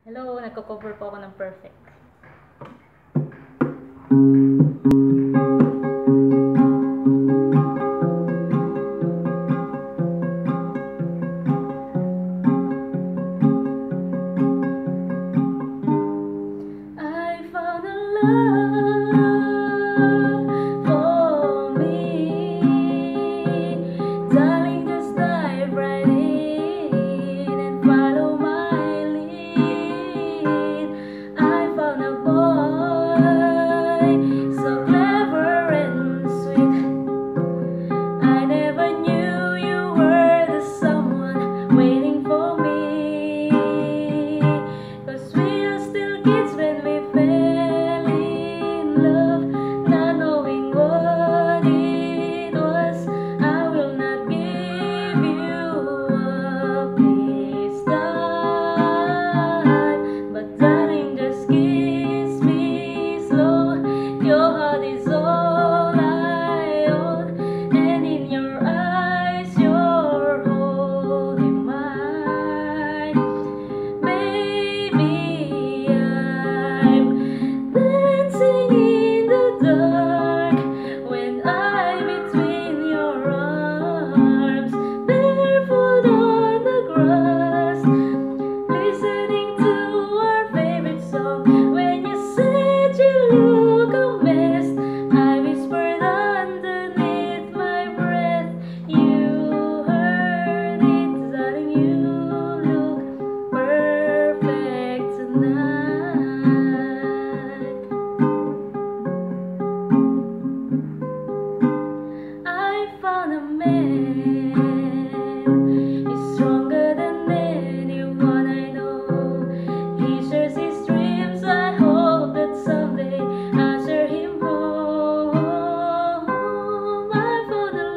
Hello, nagko-cover po ako ng Perfect.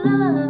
Love